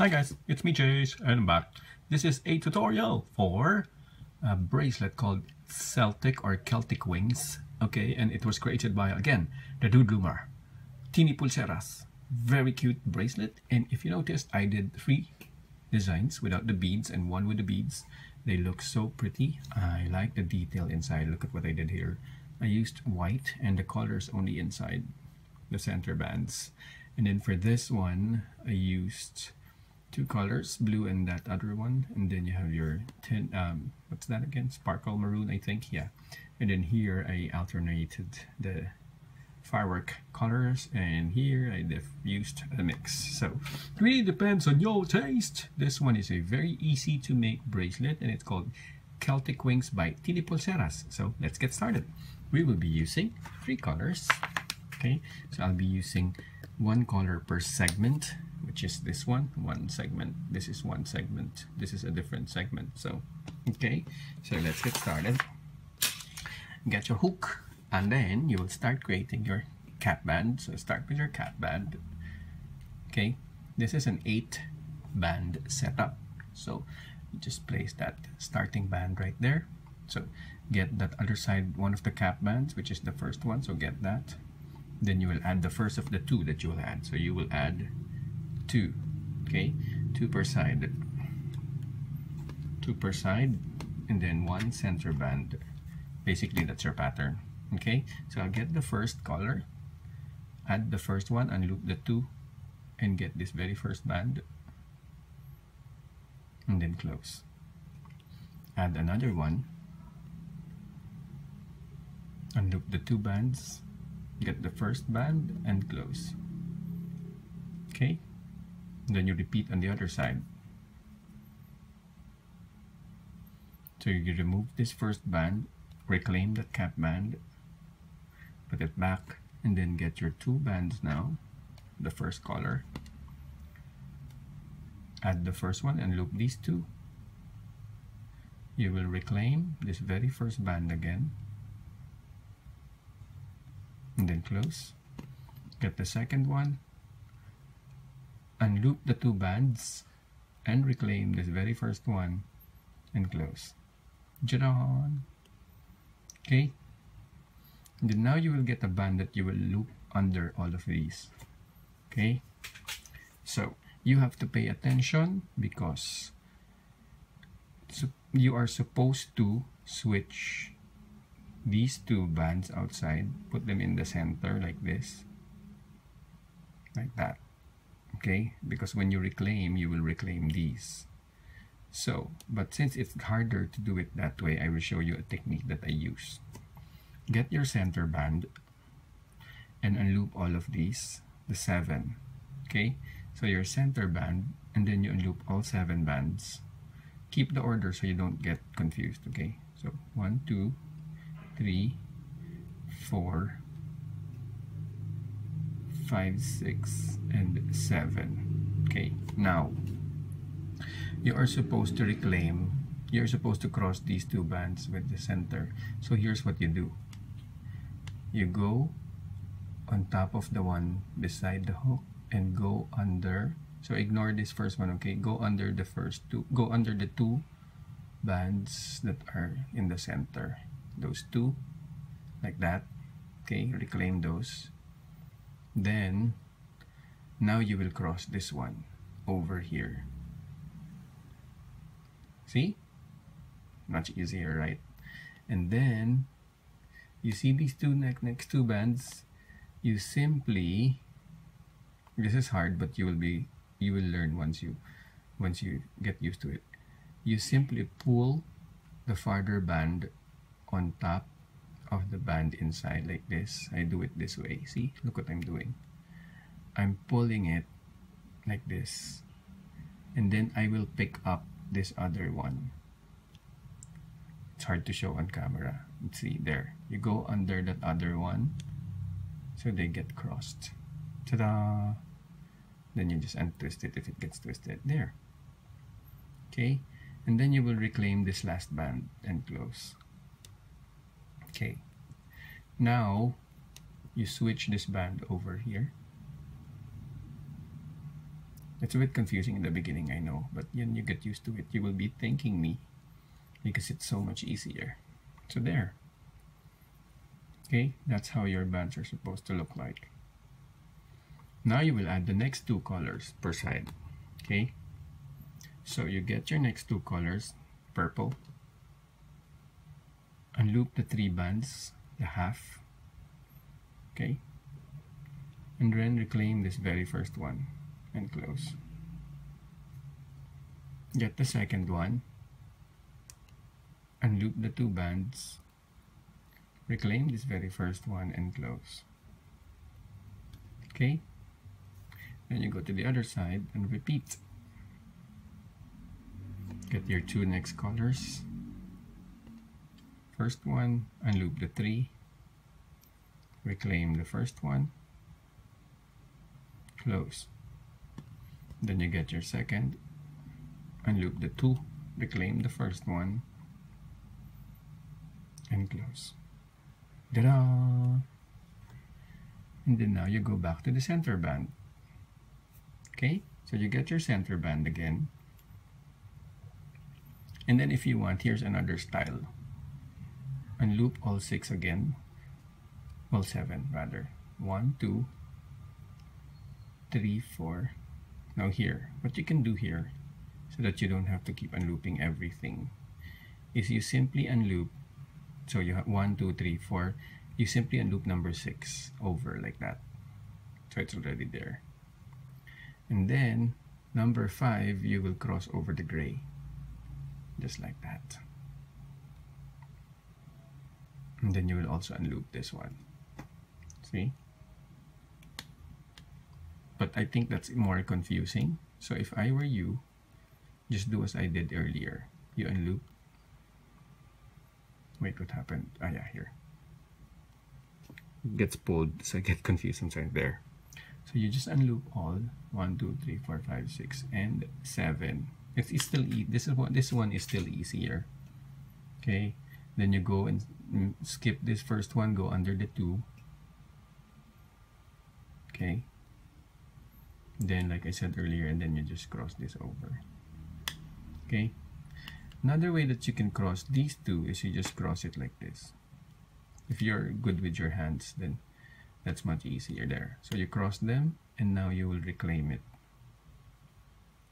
Hi guys, it's me Jays and I'm back. This is a tutorial for a bracelet called Celtic or Celtic Wings. Okay, and it was created by, again, the Dude Loomer. Tini Pulseras. Very cute bracelet. And if you noticed, I did three designs without the beads and one with the beads. They look so pretty. I like the detail inside. Look at what I did here. I used white and the colors only inside the center bands. And then for this one, I used two colors, blue and that other one. And then you have your tin, um, what's that again? Sparkle maroon, I think, yeah. And then here I alternated the firework colors and here I used a mix. So it really depends on your taste. This one is a very easy to make bracelet and it's called Celtic Wings by Tini Pulseras. So let's get started. We will be using three colors. Okay, so I'll be using one color per segment which is this one one segment this is one segment this is a different segment so okay so let's get started. Get your hook and then you will start creating your cap band so start with your cap band okay? This is an eight band setup so you just place that starting band right there. So get that other side one of the cap bands which is the first one so get that. Then you will add the first of the two that you will add so you will add two okay? Two per side. Two per side and then one center band. Basically that's your pattern okay? So I'll get the first color add the first one unloop the two and get this very first band and then close. Add another one unloop the two bands get the first band and close okay then you repeat on the other side. So you remove this first band reclaim that cap band put it back and then get your two bands now the first color. Add the first one and loop these two. You will reclaim this very first band again. And then close. Get the second one unloop the two bands and reclaim this very first one and close. Jadon. okay. And then now you will get a band that you will loop under all of these. Okay. So you have to pay attention because you are supposed to switch these two bands outside put them in the center like this like that okay? Because when you reclaim you will reclaim these. So but since it's harder to do it that way I will show you a technique that I use get your center band and unloop all of these the seven okay? So your center band and then you unloop all seven bands. Keep the order so you don't get confused okay? So one two three, four, five, six, and seven. Okay, now you are supposed to reclaim, you're supposed to cross these two bands with the center. So here's what you do. You go on top of the one beside the hook and go under so ignore this first one okay go under the first two go under the two bands that are in the center those two like that okay reclaim those then now you will cross this one over here. See? Much easier right? And then you see these two neck next two bands? You simply this is hard but you will be you will learn once you once you get used to it. You simply pull the farther band on top of the band inside like this. I do it this way. See? Look what I'm doing. I'm pulling it like this. And then I will pick up this other one. It's hard to show on camera. Let's see, there. You go under that other one. So they get crossed. Ta-da! Then you just untwist it if it gets twisted. There. Okay? And then you will reclaim this last band and close. Okay. Now, you switch this band over here. It's a bit confusing in the beginning, I know, but when you get used to it, you will be thanking me because it's so much easier. So there. Okay, that's how your bands are supposed to look like. Now you will add the next two colors per side. Okay, so you get your next two colors, purple, unloop the three bands, the half, okay, and then reclaim this very first one and close. Get the second one, unloop the two bands, reclaim this very first one and close. Okay, then you go to the other side and repeat. Get your two next colors. First one, unloop the three, reclaim the first one, close. Then you get your second, unloop the two, reclaim the first one, and close. Ta-da! And then now you go back to the center band. Okay, so you get your center band again. And then if you want, here's another style. Unloop all six again. Well, seven rather. One, two, three, four. Now here, what you can do here, so that you don't have to keep unlooping everything, is you simply unloop. So you have one, two, three, four. You simply unloop number six over like that. So it's already there. And then number five, you will cross over the gray. Just like that. And then you will also unloop this one. See? But I think that's more confusing. So if I were you, just do as I did earlier. You unloop. Wait, what happened? Ah, yeah, here. It gets pulled, so I get confused. I'm sorry, there. So you just unloop all 1, 2, 3, 4, 5, 6, and 7. It's, it's still e this is what this one is still easier. Okay, then you go and Mm, skip this first one, go under the 2. Okay. Then like I said earlier, and then you just cross this over. Okay. Another way that you can cross these two is you just cross it like this. If you're good with your hands, then that's much easier there so you cross them and now you will reclaim it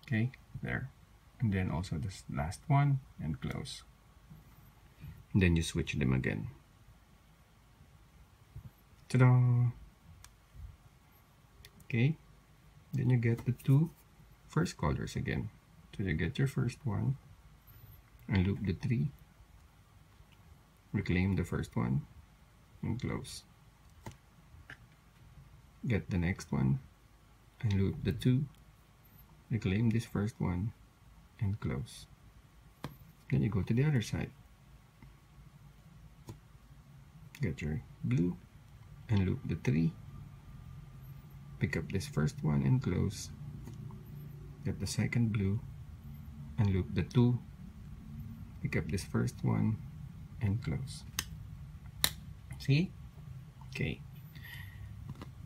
okay there and then also this last one and close then you switch them again. Ta-da. Okay. Then you get the two first colors again. So you get your first one and loop the three. Reclaim the first one and close. Get the next one and loop the two. Reclaim this first one and close. Then you go to the other side get your blue and loop the three pick up this first one and close. Get the second blue and loop the two. Pick up this first one and close. See? Okay.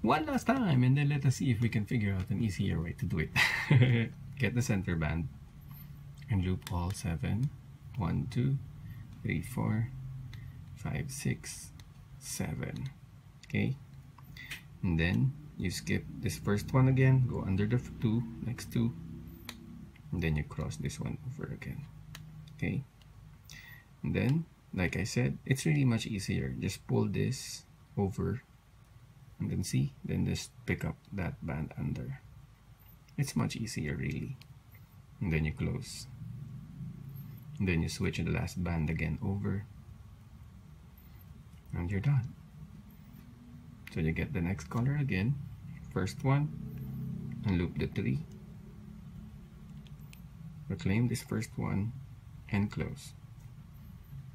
One last time and then let us see if we can figure out an easier way to do it. Get the center band and loop all seven. One two three four five six seven. Okay? And then you skip this first one again go under the two next two and then you cross this one over again. Okay? And then like I said it's really much easier. Just pull this over and then see then just pick up that band under. It's much easier really. And then you close. And then you switch the last band again over and you're done so you get the next color again first one and loop the three reclaim this first one and close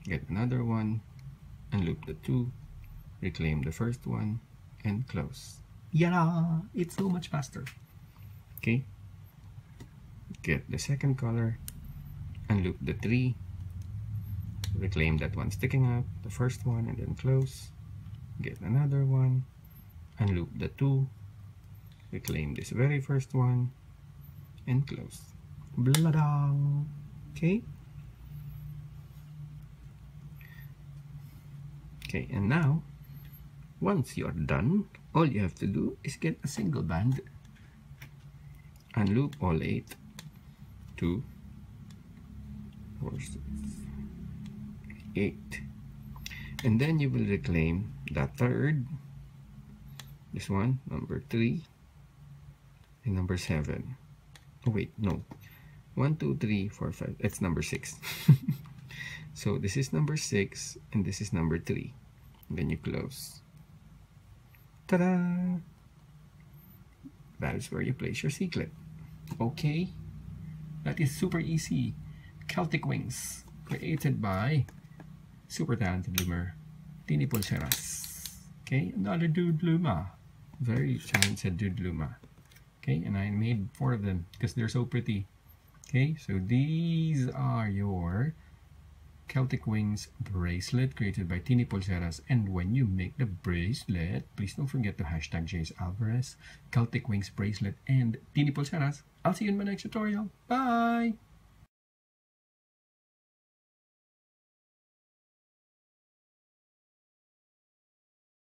get another one and loop the two reclaim the first one and close. Yeah, it's so much faster. Okay. Get the second color and loop the three. Reclaim that one sticking out, the first one, and then close. Get another one and loop the two. Reclaim this very first one and close. Bladong. Okay. Okay, and now, once you are done, all you have to do is get a single band and loop all eight, two, four, six, eight. And then you will reclaim the third, this one, number three, and number seven. Oh wait, no. One, two, three, four, five. It's number six. so this is number six, and this is number three. And then you close. Ta-da! That is where you place your C-clip. Okay? That is super easy. Celtic Wings, created by super talented bloomer, Tini Pulseras. Okay, another dude loomer. Very talented dude loomer. Okay, and I made four of them because they're so pretty. Okay, so these are your Celtic Wings bracelet created by Tini Pulseras. And when you make the bracelet, please don't forget to hashtag Jays Alvarez, Celtic Wings bracelet, and Tini Pulseras. I'll see you in my next tutorial. Bye!